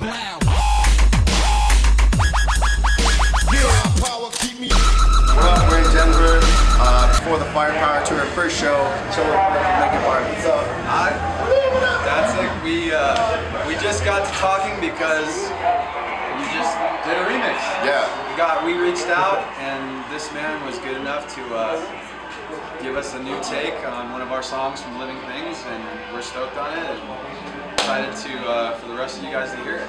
What up? We're in Denver uh, before the Firepower Tour, first show. Linkin Park. What's up? I, that's like we uh, we just got to talking because we just did a remix. Yeah. We got we reached out and this man was good enough to uh, give us a new take on one of our songs from Living Things, and we're stoked on it and excited to uh, for the rest of you guys to hear it.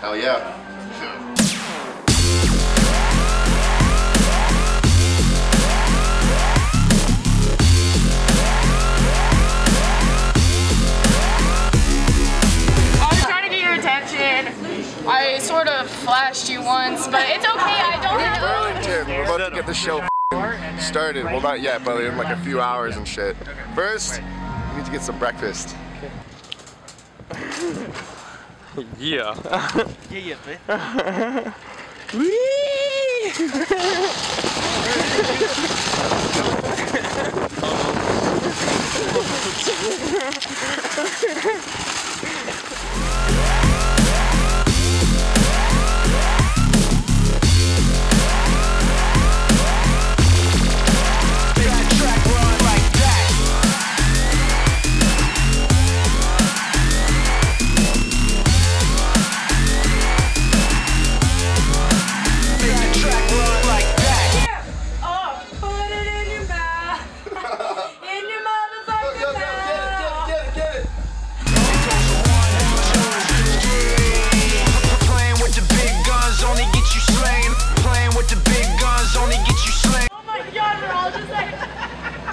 Hell yeah. I was trying to get your attention. I sort of flashed you once, but it's okay. I don't have. We're about to get the show started. Well, not yet, but in like a few hours and shit. First, we need to get some breakfast. Yeah. Oh,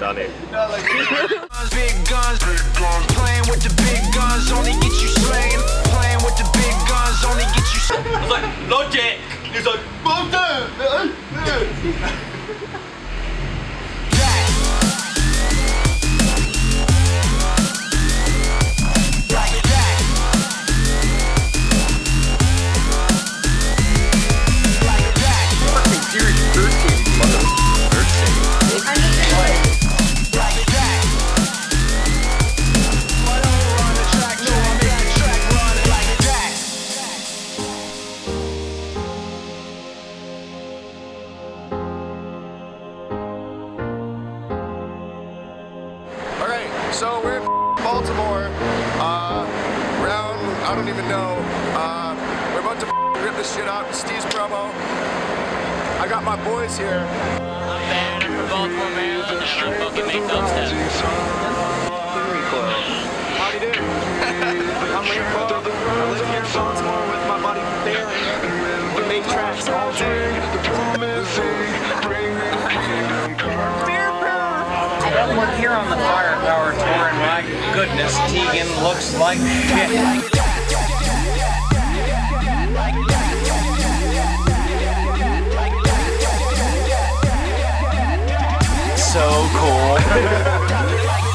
Guns, Big guns, big guns. Playing with the big guns only get you slain. Playing with the big guns only get you slain. Like so we're in Baltimore. Uh, round, I don't even know. Uh, we're about to rip this shit up. Steve's promo. I got my boys here. band from Baltimore, Maryland, and I fucking make dubstep. Howdy do. I'm Link Bob. I live here in Baltimore with my buddy Barry. We make tracks all day. Well, here on the Firepower Tour, and my goodness, Tegan looks like shit. So cool.